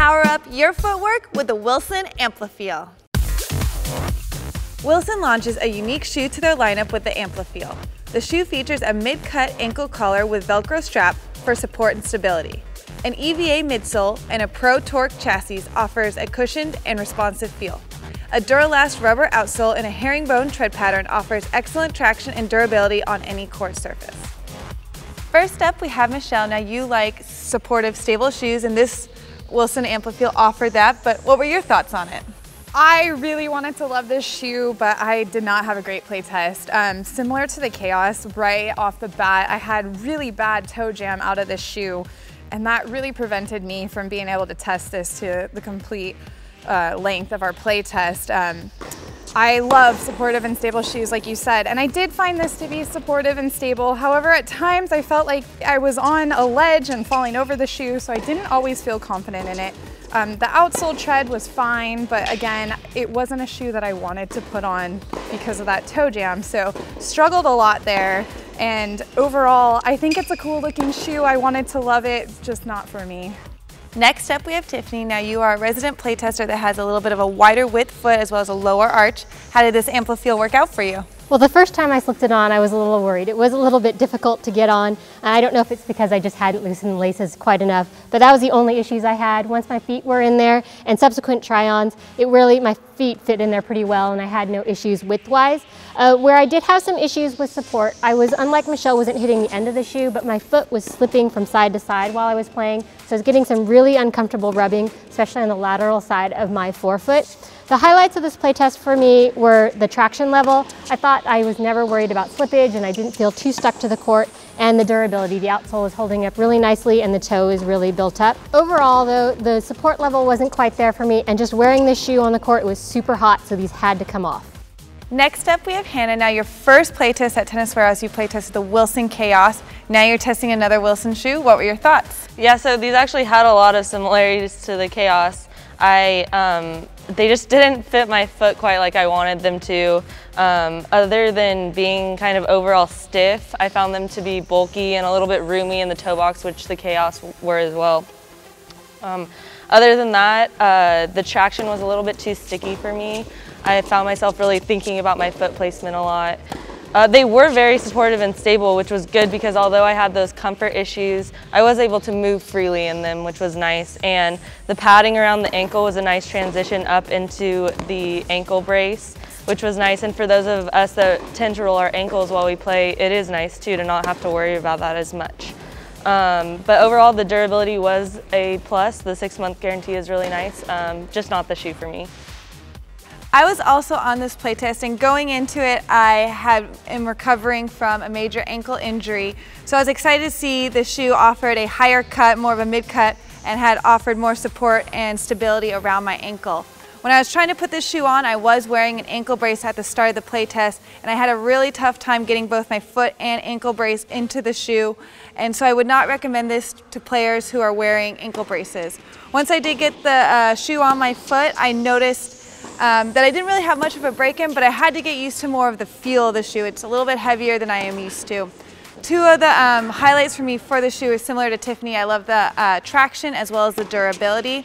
Power up your footwork with the Wilson Amplifeel. Wilson launches a unique shoe to their lineup with the Amplifeel. The shoe features a mid-cut ankle collar with Velcro strap for support and stability. An EVA midsole and a Pro Torque chassis offers a cushioned and responsive feel. A Duralast rubber outsole and a herringbone tread pattern offers excellent traction and durability on any court surface. First up, we have Michelle. Now you like supportive, stable shoes, and this Wilson Amplifeel offered that, but what were your thoughts on it? I really wanted to love this shoe, but I did not have a great play test. Um, similar to the Kaos, right off the bat, I had really bad toe jam out of this shoe, and that really prevented me from being able to test this to the complete uh, length of our play test. Um, I love supportive and stable shoes, like you said, and I did find this to be supportive and stable. However, at times I felt like I was on a ledge and falling over the shoe, so I didn't always feel confident in it. Um, the outsole tread was fine, but again, it wasn't a shoe that I wanted to put on because of that toe jam, so struggled a lot there. And overall, I think it's a cool looking shoe. I wanted to love it, just not for me. Next up we have Tiffany. Now you are a resident playtester that has a little bit of a wider width foot as well as a lower arch. How did this Amplifeel work out for you? Well, the first time I slipped it on, I was a little worried. It was a little bit difficult to get on. I don't know if it's because I just hadn't loosened the laces quite enough, but that was the only issues I had. Once my feet were in there and subsequent try-ons, it really, my feet fit in there pretty well and I had no issues width-wise. Uh, where I did have some issues with support, I was, unlike Michelle, wasn't hitting the end of the shoe, but my foot was slipping from side to side while I was playing. So I was getting some really uncomfortable rubbing, especially on the lateral side of my forefoot. The highlights of this playtest for me were the traction level. I thought I was never worried about slippage and I didn't feel too stuck to the court and the durability. The outsole is holding up really nicely and the toe is really built up. Overall though, the support level wasn't quite there for me and just wearing this shoe on the court, was super hot so these had to come off. Next up we have Hannah. Now your first playtest at Tennis Warehouse, you playtested the Wilson Kaos. Now you're testing another Wilson shoe. What were your thoughts? Yeah, so these actually had a lot of similarities to the Kaos. I um, they just didn't fit my foot quite like I wanted them to. Um, other than being kind of overall stiff, I found them to be bulky and a little bit roomy in the toe box, which the Kaos were as well. Um, other than that, uh, the traction was a little bit too sticky for me. I found myself really thinking about my foot placement a lot. Uh, they were very supportive and stable, which was good because although I had those comfort issues, I was able to move freely in them, which was nice. And the padding around the ankle was a nice transition up into the ankle brace, which was nice. And for those of us that tend to roll our ankles while we play, it is nice too to not have to worry about that as much. Um, but overall, the durability was a plus. The six month guarantee is really nice, um, just not the shoe for me. I was also on this playtest and going into it I had am recovering from a major ankle injury so I was excited to see the shoe offered a higher cut, more of a mid cut and had offered more support and stability around my ankle. When I was trying to put this shoe on, I was wearing an ankle brace at the start of the playtest, and I had a really tough time getting both my foot and ankle brace into the shoe, and so I would not recommend this to players who are wearing ankle braces. Once I did get the uh, shoe on my foot, I noticed um, that I didn't really have much of a break-in, but I had to get used to more of the feel of the shoe. It's a little bit heavier than I am used to. Two of the um, highlights for me for the shoe is similar to Tiffany. I love the uh, traction as well as the durability.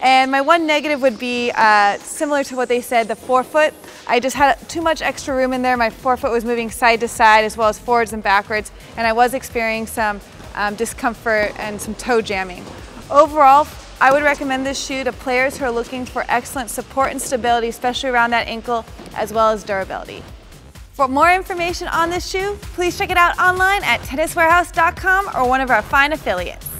And my one negative would be uh, similar to what they said, the forefoot. I just had too much extra room in there. My forefoot was moving side to side as well as forwards and backwards, and I was experiencing some um, discomfort and some toe jamming. Overall, I would recommend this shoe to players who are looking for excellent support and stability, especially around that ankle, as well as durability. For more information on this shoe, please check it out online at tenniswarehouse.com or one of our fine affiliates.